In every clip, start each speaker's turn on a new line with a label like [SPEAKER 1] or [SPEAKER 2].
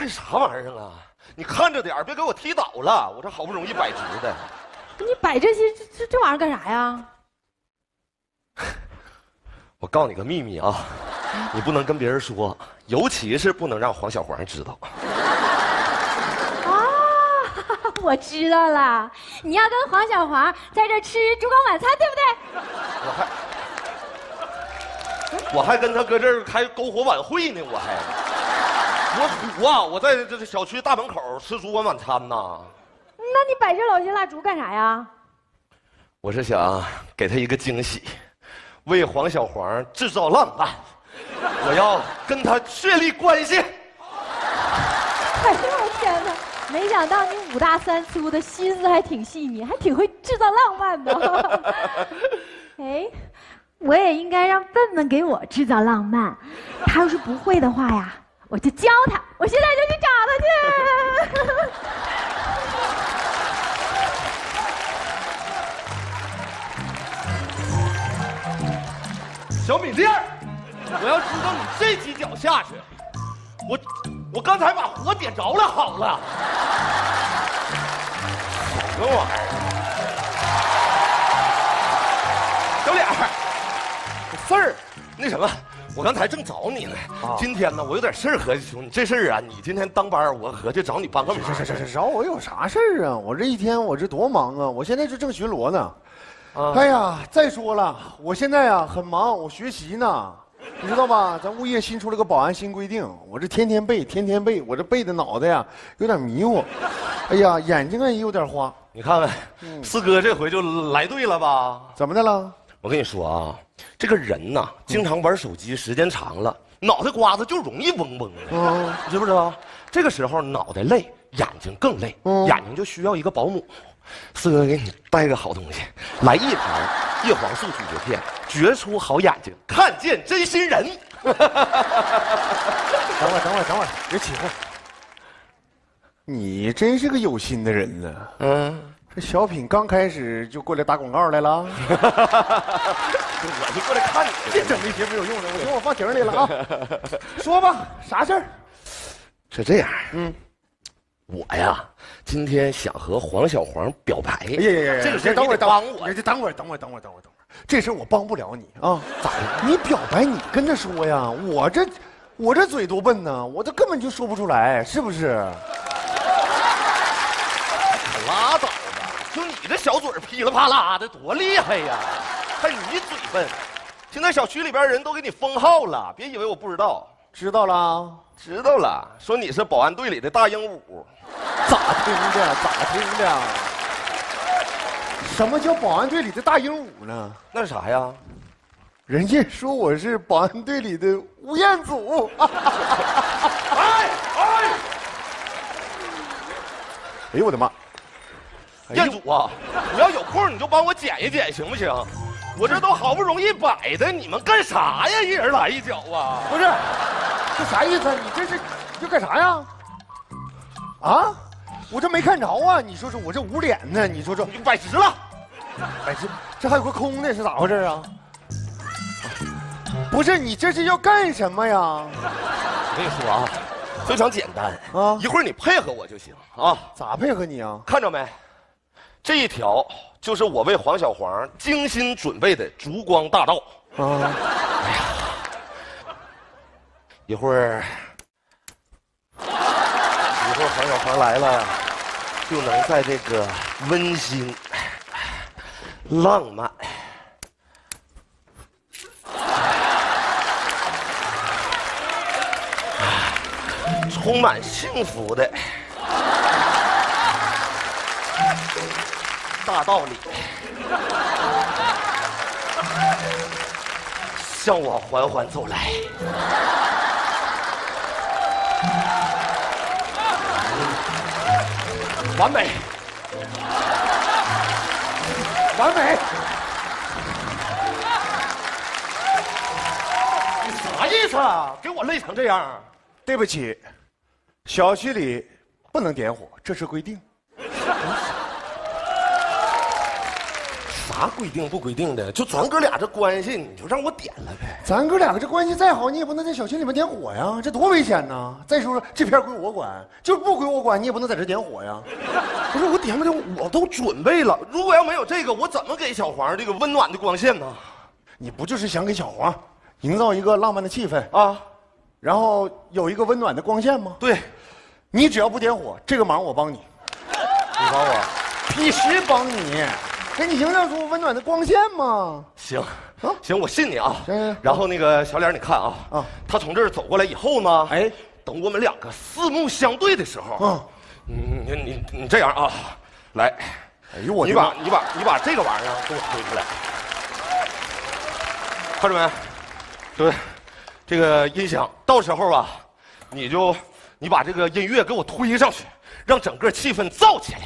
[SPEAKER 1] 干啥玩意儿啊？你看着点儿别给我踢倒了。我这好不容易摆直的。
[SPEAKER 2] 你摆这些这这这玩意儿干啥呀？
[SPEAKER 1] 我告诉你个秘密啊，你不能跟别人说，尤其是不能让黄小黄知道。
[SPEAKER 2] 啊，我知道了，你要跟黄小黄在这吃烛光晚餐，对不对？
[SPEAKER 1] 我还我还跟他搁这儿开篝火晚会呢，我还我土啊！我在这这小区大门口吃烛光晚餐呢。
[SPEAKER 2] 那你摆这老些蜡烛干啥呀？
[SPEAKER 1] 我是想给他一个惊喜，为黄小黄制造浪漫。我要跟他确立关系。
[SPEAKER 2] 哎呦我天哪！没想到你五大三粗的心思还挺细腻，还挺会制造浪漫的。哎，我也应该让笨笨给我制造浪漫。他要是不会的话呀，我就教他。我现在就去找他去。
[SPEAKER 1] 小米粒儿，我要知道你这几脚下去，我我刚才把火点着了，好了。什么玩意儿？小脸儿，事儿，那什么，我刚才正找你呢。今天呢，我有点事儿合计说，你这事儿啊，你今天当班，我合计找你帮个忙。
[SPEAKER 3] 找我有啥事儿啊？我这一天我这多忙啊！我现在就正巡逻呢。
[SPEAKER 1] 啊
[SPEAKER 3] 哎呀，再说了，我现在啊很忙，我学习呢，你知道吧？咱物业新出了个保安新规定，我这天天背，天天背，我这背的脑袋呀有点迷糊，哎呀，眼睛啊也有点花，
[SPEAKER 1] 你看看，四哥这回就来对了吧？
[SPEAKER 3] 怎么的了？
[SPEAKER 1] 我跟你说啊，这个人呐，经常玩手机时间长了，脑袋瓜子就容易嗡嗡的，
[SPEAKER 3] 嗯，
[SPEAKER 1] 你知不知道？这个时候脑袋累，眼睛更累，
[SPEAKER 3] 嗯
[SPEAKER 1] 眼睛就需要一个保姆。四哥给你带个好东西，来一盘叶黄素咀嚼片，绝出好眼睛，看见真心人。
[SPEAKER 3] 等会儿，等会儿，等会儿，别起哄。你真是个有心的人呢。
[SPEAKER 1] 嗯，
[SPEAKER 3] 这小品刚开始就过来打广告来了，
[SPEAKER 1] 我就过来看你
[SPEAKER 3] 别整那些没有用的，我说我放井里了啊。说吧，啥事儿？
[SPEAKER 1] 是这样，嗯，我呀，今天想和黄小黄表白。
[SPEAKER 3] 哎呀呀呀！
[SPEAKER 1] 这个事儿
[SPEAKER 3] 等会儿，
[SPEAKER 1] 帮我。
[SPEAKER 3] 这等会儿，等会儿，等会儿，等会儿，等会儿，这事儿我帮不了你啊。咋的？你表白你跟他说呀，我这我这嘴多笨呢，我这根本就说不出来，是不是？
[SPEAKER 1] 可拉倒吧！就你这小嘴儿噼里啪啦的，多厉害呀！还你嘴笨。现在小区里边人都给你封号了，别以为我不知道。
[SPEAKER 3] 知道了？
[SPEAKER 1] 知道了，说你是保安队里的大鹦鹉。
[SPEAKER 3] 咋听的？咋听的？什么叫保安队里的大鹦鹉呢？
[SPEAKER 1] 那是啥呀？
[SPEAKER 3] 人家说我是保安队里的吴彦祖。
[SPEAKER 1] 哎哎，
[SPEAKER 3] 哎呦我的妈！哎呦
[SPEAKER 1] 彦祖啊，你要有空你就帮我捡一捡，行不行？我这都好不容易摆的，你们干啥呀？一人来一脚啊！
[SPEAKER 3] 不是，这啥意思啊？你这是要干啥呀？啊？我这没看着啊！你说说我这捂脸呢？你说说，
[SPEAKER 1] 你摆直了。
[SPEAKER 3] 摆直这还有个空的，是咋回事啊？不是你这是要干什么呀？
[SPEAKER 1] 我跟你说啊，非常简单
[SPEAKER 3] 啊
[SPEAKER 1] 一会儿你配合我就行啊。
[SPEAKER 3] 咋配合你啊？
[SPEAKER 1] 看着没？这一条就是我为黄小黄精心准备的烛光大道。
[SPEAKER 3] 啊，哎呀
[SPEAKER 1] 一会儿，一会儿黄小黄来了，就能在这个温馨、浪漫、充满幸福的大道理，向我缓缓走来。完美，
[SPEAKER 3] 完美！
[SPEAKER 1] 你啥意思啊？给我累成这样？
[SPEAKER 3] 对不起，小区里不能点火，这是规定。
[SPEAKER 1] 啥规定不规定的？就咱哥俩这关系，你就让我点了呗。
[SPEAKER 3] 咱哥俩这关系再好，你也不能在小区里面点火呀，这多危险呐！再说说这片归我管，就是不归我管，你也不能在这点火呀。
[SPEAKER 1] 不是我点不点，我都准备了。如果要没有这个，我怎么给小黄这个温暖的光线呢？
[SPEAKER 3] 你不就是想给小黄营造一个浪漫的气氛，
[SPEAKER 1] 啊，
[SPEAKER 3] 然后有一个温暖的光线吗？
[SPEAKER 1] 对，
[SPEAKER 3] 你只要不点火，这个忙我帮你，
[SPEAKER 1] 你帮我。
[SPEAKER 3] 必须帮你，给你营造出温暖的光线嘛。
[SPEAKER 1] 行
[SPEAKER 3] 啊，
[SPEAKER 1] 行，我信你啊。
[SPEAKER 3] 行行
[SPEAKER 1] 然后那个小脸，你看啊，
[SPEAKER 3] 啊
[SPEAKER 1] 他从这儿走过来以后呢，
[SPEAKER 3] 哎，
[SPEAKER 1] 等我们两个四目相对的时候，
[SPEAKER 3] 嗯，
[SPEAKER 1] 你你你你这样啊，来，
[SPEAKER 3] 哎呦我
[SPEAKER 1] 你把你把你把这个玩意儿给我推出来，看着没？对，这个音响，到时候啊，你就你把这个音乐给我推上去，让整个气氛燥起来。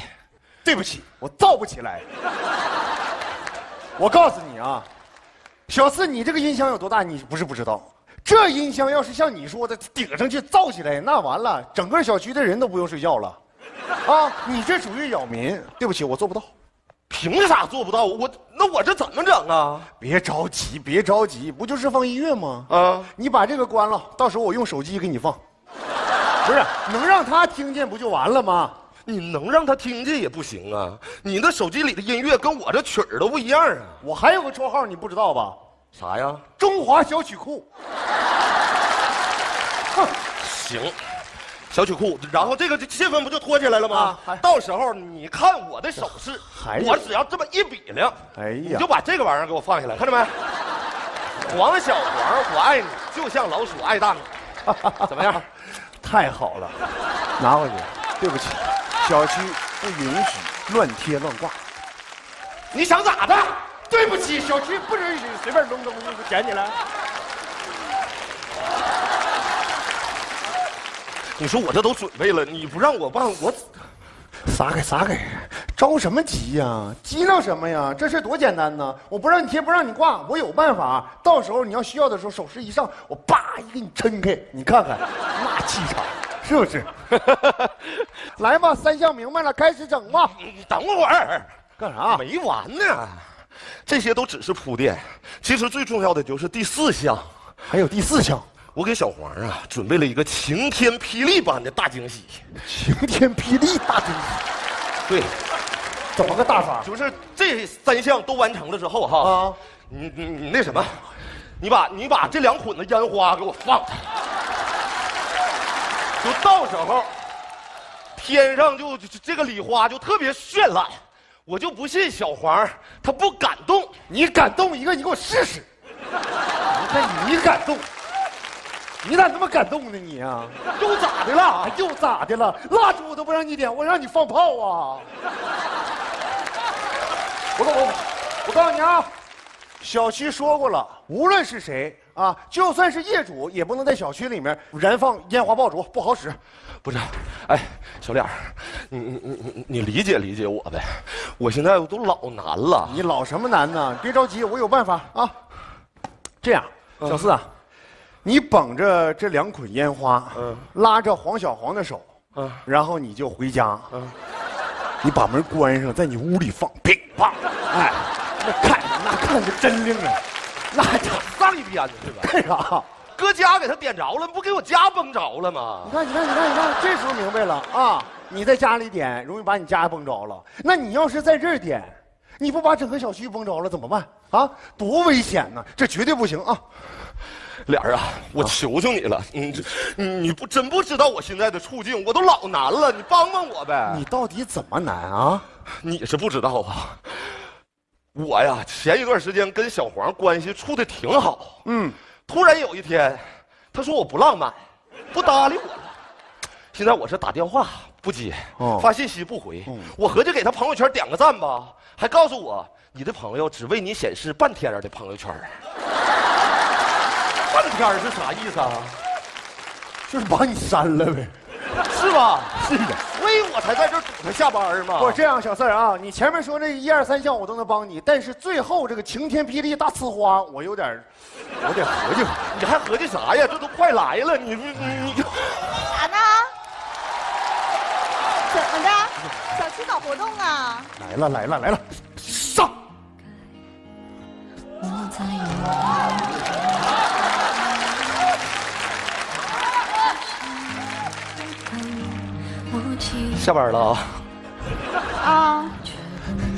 [SPEAKER 3] 对不起，我造不起来。我告诉你啊，小四，你这个音箱有多大？你不是不知道。这音箱要是像你说的顶上去造起来，那完了，整个小区的人都不用睡觉了。啊，你这属于扰民。对不起，我做不到。
[SPEAKER 1] 凭啥做不到？我那我这怎么整啊？
[SPEAKER 3] 别着急，别着急，不就是放音乐吗？
[SPEAKER 1] 啊，
[SPEAKER 3] 你把这个关了，到时候我用手机给你放。不是，能让他听见不就完了吗？
[SPEAKER 1] 你能让他听见也不行啊！你那手机里的音乐跟我这曲儿都不一样啊！
[SPEAKER 3] 我还有个绰号，你不知道吧？
[SPEAKER 1] 啥呀？
[SPEAKER 3] 中华小曲库。哼，
[SPEAKER 1] 行，小曲库，然后这个气氛不就拖起来了吗
[SPEAKER 3] 啊？
[SPEAKER 1] 到时候你看我的手势
[SPEAKER 3] 还，
[SPEAKER 1] 我只要这么一比量，
[SPEAKER 3] 哎呀
[SPEAKER 1] 你
[SPEAKER 3] 呀
[SPEAKER 1] 就把这个玩意儿给我放下来，看着没？黄小黄，我爱你，就像老鼠爱大米，怎么样？
[SPEAKER 3] 太好了，拿回去。对不起，小区不允许乱贴乱挂。
[SPEAKER 1] 你想咋的？
[SPEAKER 3] 对不起，小区不允许随便扔东西就捡起来。
[SPEAKER 1] 你说我这都准备了，你不让我办，我
[SPEAKER 3] 撒开撒开，着什么急呀？急闹什么呀？这事多简单呢！我不让你贴，不让你挂，我有办法。到时候你要需要的时候，手势一上，我叭一给你抻开，你看看那气场，是不是？来吧，三项明白了，开始整吧。
[SPEAKER 1] 你等会儿。
[SPEAKER 3] 干啥？
[SPEAKER 1] 没完呢，这些都只是铺垫，其实最重要的就是第四项。
[SPEAKER 3] 还有第四项，
[SPEAKER 1] 我给小黄啊准备了一个晴天霹雳般的大惊喜。
[SPEAKER 3] 晴天霹雳大惊喜，
[SPEAKER 1] 对，
[SPEAKER 3] 怎么个大法？
[SPEAKER 1] 就是这三项都完成了之后哈，
[SPEAKER 3] 啊，
[SPEAKER 1] 你你你那什么，你把你把这两捆子烟花给我放上，就到时候天上就就这个礼花就特别绚烂，我就不信小黄他不敢动。
[SPEAKER 3] 你敢动一个，你给我试试。你看你敢动，你咋那么敢动呢你啊？
[SPEAKER 1] 又咋的了
[SPEAKER 3] 啊？又咋的了？蜡烛我都不让你点，我让你放炮啊！我我我我告诉你啊，小七说过了，无论是谁啊，就算是业主，也不能在小区里面燃放烟花爆竹，不好使。
[SPEAKER 1] 不是，哎，小脸儿，你你你你你理解理解我呗，我现在我都老难了。
[SPEAKER 3] 你老什么难呢？别着急，我有办法啊。这样，小四啊，你捧着这两捆烟花，
[SPEAKER 1] 嗯
[SPEAKER 3] 拉着黄小黄的手，
[SPEAKER 1] 嗯
[SPEAKER 3] 然后你就回家，
[SPEAKER 1] 嗯
[SPEAKER 3] 你把门关上，在你屋里放，乒乓，哎，那看那看着真灵啊，那家
[SPEAKER 1] 上 一鞭子是吧？
[SPEAKER 3] 干啥？
[SPEAKER 1] 搁家给他点着了，不给我家崩着了吗
[SPEAKER 3] 你？看，你看，你看，你看，这时候明白了啊！你在家里点，容易把你家崩着了。那你要是在这儿点，你不把整个小区崩着了怎么办啊？多危险呢！这绝对不行啊！
[SPEAKER 1] 脸儿啊，我求求你了，你这你你不真不知道我现在的处境，我都老难了，你帮帮我呗。
[SPEAKER 3] 你到底怎么难啊？
[SPEAKER 1] 你是不知道啊，我呀前一段时间跟小黄关系处的挺好，
[SPEAKER 3] 嗯，
[SPEAKER 1] 突然有一天，他说我不浪漫，不搭理我了。现在我是打电话不接，
[SPEAKER 3] 哦
[SPEAKER 1] 发信息不回，
[SPEAKER 3] 嗯
[SPEAKER 1] 我合计给他朋友圈点个赞吧，还告诉我你的朋友只为你显示半天儿的朋友圈。半天儿是啥意思啊？
[SPEAKER 3] 就是把你删了呗。
[SPEAKER 1] 是吧？
[SPEAKER 3] 是的。
[SPEAKER 1] 所以我才在这堵他下班儿嘛。
[SPEAKER 3] 不，这样，小四儿啊，你前面说这一二三项我都能帮你，但是最后这个晴天霹雳大呲花，我有点 我得合计合计。
[SPEAKER 1] 你还合计啥呀？这都快来了，你你你你 就
[SPEAKER 4] 啥呢？怎么的？小区搞活动啊？
[SPEAKER 3] 来了来了来了，上！
[SPEAKER 1] 下班了啊？
[SPEAKER 5] 啊，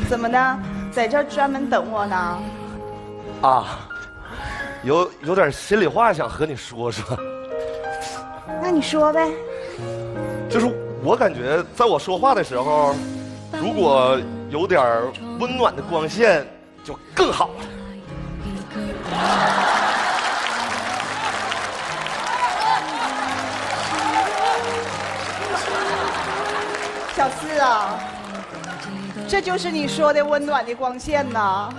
[SPEAKER 5] 怎么的，在这儿专门等我呢？
[SPEAKER 1] 啊，有有点心里话想和你说说，
[SPEAKER 5] 那你说呗。
[SPEAKER 1] 就是我感觉在我说话的时候，如果有点温暖的光线就更好了。
[SPEAKER 5] 啊，这就是你说的温暖的光线呐，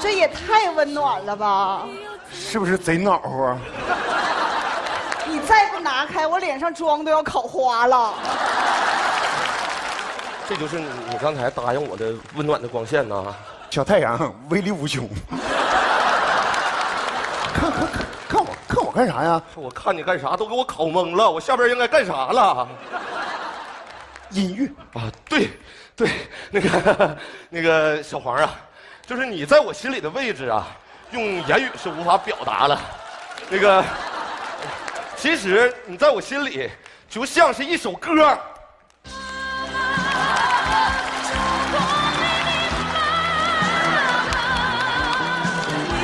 [SPEAKER 5] 这也太温暖了吧！
[SPEAKER 3] 是不是贼暖和啊？
[SPEAKER 5] 你再不拿开，我脸上妆都要烤花了。
[SPEAKER 1] 这就是你你刚才答应我的温暖的光线呐。
[SPEAKER 3] 小太阳威力无穷。看看看看我看我干啥呀？
[SPEAKER 1] 我看你干啥都给我烤懵了，我下边应该干啥了？
[SPEAKER 3] 音乐
[SPEAKER 1] 啊，对，对，那个那个小黄啊，就是你在我心里的位置啊，用言语是无法表达了。那个，其实你在我心里就像是一首歌。
[SPEAKER 4] 你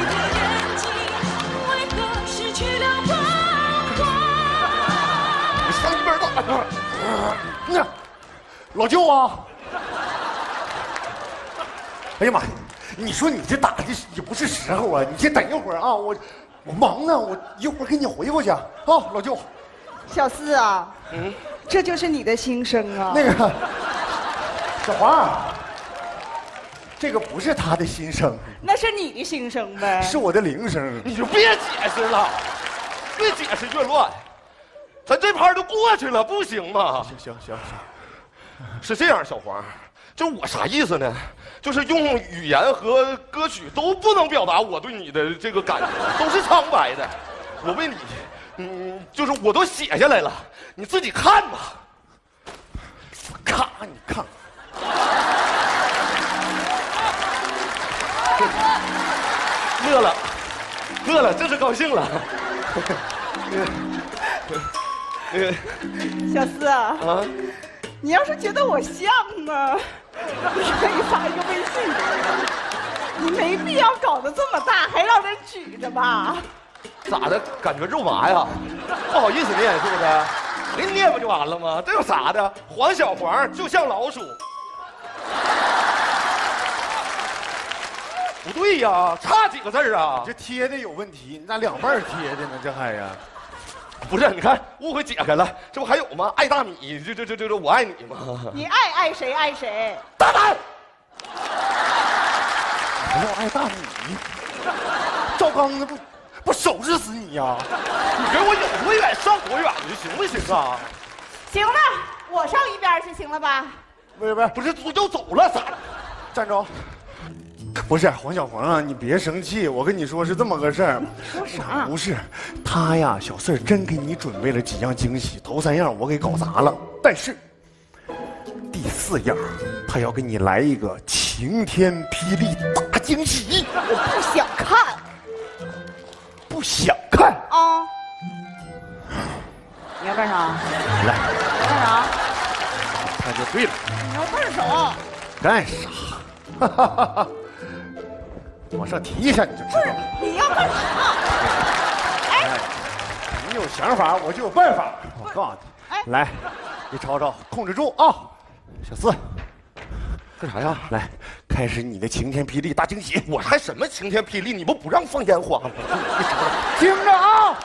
[SPEAKER 4] 的眼睛为何失去了光华？
[SPEAKER 1] 你上一边打。
[SPEAKER 3] 那 老舅啊！哎呀妈呀！你说你这打的也不是时候啊！你先等一会儿啊，我我忙呢，我一会儿给你回过去啊，老舅。
[SPEAKER 5] 小四啊，嗯，这就是你的心声啊。
[SPEAKER 3] 那个小黄，这个不是他的心声，
[SPEAKER 5] 那是你的心声呗。
[SPEAKER 3] 是我的铃声。
[SPEAKER 1] 你就别解释了，越解释越乱。咱这盘都过去了，不行吗？
[SPEAKER 3] 行行行行。
[SPEAKER 1] 是这样，小黄，就我啥意思呢？就是用语言和歌曲都不能表达我对你的这个感觉，都是苍白的。我为你，嗯，就是我都写下来了，你自己看吧。
[SPEAKER 3] 看，你看。
[SPEAKER 1] 乐了，乐了，这是高兴了。那个，
[SPEAKER 5] 小四啊。啊。你要是觉得我像呢，你可以发一个微信给我。你没必要搞得这么大，还让人举着吧？
[SPEAKER 1] 咋的？感觉肉麻呀？不好意思念是不是？您念不就完了吗？这有啥的？黄小黄就像老鼠。不对呀，差几个字啊？
[SPEAKER 3] 这贴的有问题，你咋两半贴的呢？这还呀？
[SPEAKER 1] 不是，你看误会解开了，这不还有吗？爱大米，这这这这这，我爱你吗？
[SPEAKER 5] 你爱爱谁爱谁？
[SPEAKER 1] 大胆！
[SPEAKER 3] 不要爱大米，赵刚那不不收拾死你呀？
[SPEAKER 1] 你给我有多远上多远去，行不行啊？
[SPEAKER 5] 行了，我上一边去，行了吧？
[SPEAKER 3] 不是不是
[SPEAKER 1] 不是，要走了咋？
[SPEAKER 3] 站着。不是黄小黄啊，你别生气，我跟你说是这么个事儿。
[SPEAKER 5] 说啥？
[SPEAKER 3] 不是，他呀，小四儿真给你准备了几样惊喜，头三样我给搞砸了，但是第四样，他要给你来一个晴天霹雳大惊喜。
[SPEAKER 5] 我不想看，
[SPEAKER 3] 不想看啊！
[SPEAKER 5] 你要干啥？
[SPEAKER 3] 来，
[SPEAKER 5] 干啥？
[SPEAKER 3] 那就对了。
[SPEAKER 5] 你要干啥？
[SPEAKER 3] 干啥？哈哈哈哈。往上提一下你就知道了。
[SPEAKER 5] 你要干啥？
[SPEAKER 3] 哎，你有想法，我就有办法。我告诉你，来，你瞅瞅，控制住啊！小四，
[SPEAKER 1] 干啥呀？
[SPEAKER 3] 来，开始你的晴天霹雳大惊喜。
[SPEAKER 1] 我还什么晴天霹雳？你不不让放烟花吗？
[SPEAKER 3] 听着啊！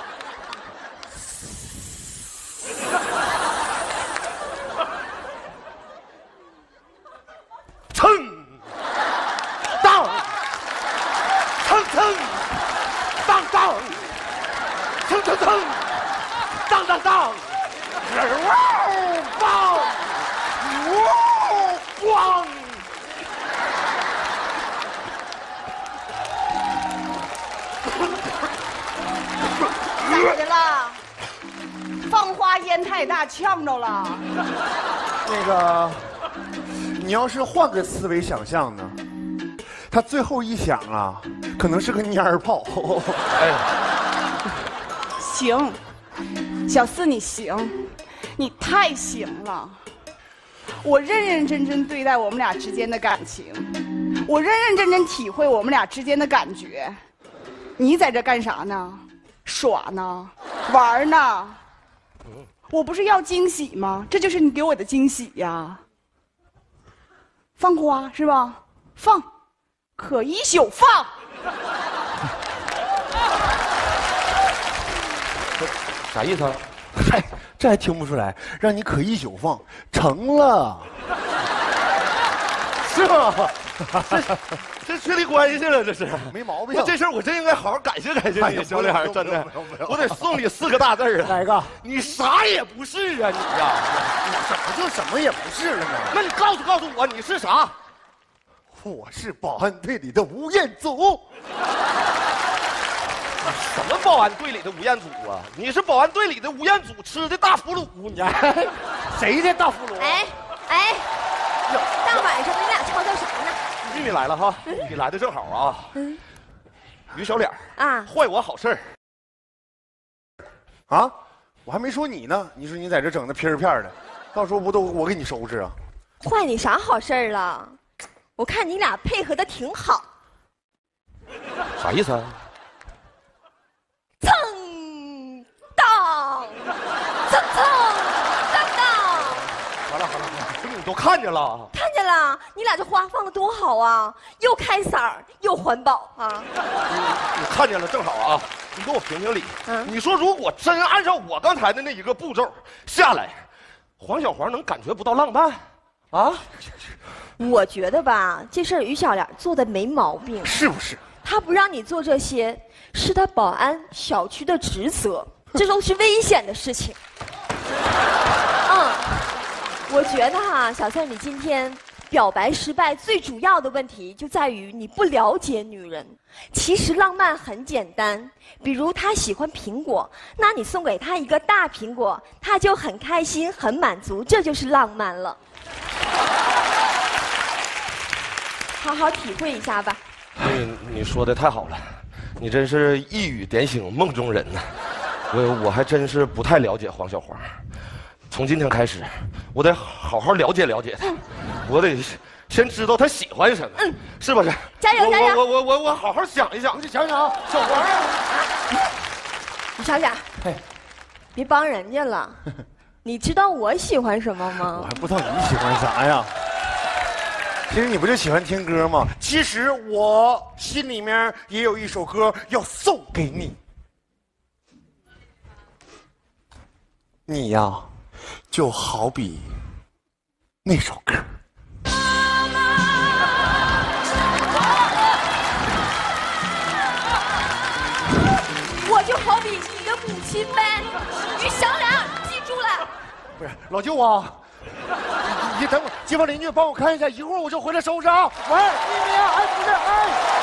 [SPEAKER 5] 太大呛着了。
[SPEAKER 3] 那个，你要是换个思维想象呢？他最后一想啊，可能是个蔫儿炮。
[SPEAKER 1] 哎，
[SPEAKER 5] 行，小四你行，你太行了。我认认真真对待我们俩之间的感情，我认认真真体会我们俩之间的感觉。你在这干啥呢？耍呢？玩呢？我不是要惊喜吗？这就是你给我的惊喜呀。放花是吧？放，可一宿放。
[SPEAKER 1] 啥意思？
[SPEAKER 3] 嗨，这还听不出来？让你可一宿放，成了，是吗？
[SPEAKER 1] 这 这确立关系了，这是。
[SPEAKER 3] 没毛病。
[SPEAKER 1] 这事儿我真应该好好感谢感谢你，小脸儿，真的我得送你四个大字儿啊！
[SPEAKER 3] 哪个？
[SPEAKER 1] 你啥也不是啊，你呀！
[SPEAKER 3] 我怎么就什么也不是了呢？
[SPEAKER 1] 那你告诉告诉我你是啥？
[SPEAKER 3] 我是保安队里的吴彦祖。
[SPEAKER 1] 什么保安队里的吴彦祖啊？你是保安队里的吴彦祖吃的大俘虏，你
[SPEAKER 3] 哎，谁的大俘虏？
[SPEAKER 2] 哎哎，大晚上的你俩吵吵啥呢？
[SPEAKER 1] 玉米来了哈，你来的正好啊。于小脸
[SPEAKER 2] 啊，
[SPEAKER 1] 坏我好事儿，
[SPEAKER 3] 啊，我还没说你呢，你说你在这整的片儿片的，到时候不都我给你收拾啊？
[SPEAKER 2] 坏你啥好事了？我看你俩配合的挺好。
[SPEAKER 1] 啥意思啊？
[SPEAKER 2] 蹭当，蹭蹭当当，
[SPEAKER 1] 好了好了，好了不是你都看见了。
[SPEAKER 2] 看见了？你俩这花放的多好啊，又开嗓儿又环保啊！
[SPEAKER 1] 你看见了，正好啊！你给我评评理。
[SPEAKER 2] 嗯
[SPEAKER 1] 你说如果真按照我刚才的那一个步骤下来，黄小黄能感觉不到浪漫啊？
[SPEAKER 2] 我觉得吧，这事儿于小莲做的没毛病。
[SPEAKER 3] 是不是？
[SPEAKER 2] 他不让你做这些，是他保安小区的职责，这都是危险的事情。嗯，我觉得哈，小翠，你今天表白失败，最主要的问题就在于你不了解女人。其实浪漫很简单，比如她喜欢苹果，那你送给她一个大苹果，她就很开心、很满足，这就是浪漫了。好好体会一下吧。
[SPEAKER 1] 你你说的太好了，你真是一语点醒梦中人呐！我我还真是不太了解黄小花，从今天开始，我得好好了解了解他，我得先知道他喜欢什么，是不是？
[SPEAKER 2] 加油加油
[SPEAKER 1] 我我我我好好想一想
[SPEAKER 3] 你。想想啊，小黄啊，
[SPEAKER 2] 你想想
[SPEAKER 3] 嘿，
[SPEAKER 2] 别帮人家了。你知道我喜欢什么吗我？
[SPEAKER 3] 还不知道你喜欢啥呀？其实你不就喜欢听歌吗？其实我心里面也有一首歌要送给你。你呀，就好比那首歌。
[SPEAKER 2] 我就好比你的母亲呗。于小两，记住了。
[SPEAKER 3] 不是老舅啊，你你等会儿，街坊邻居帮我看一下，一会儿我就回来收拾啊。喂，咪咪啊，哎，不是，哎。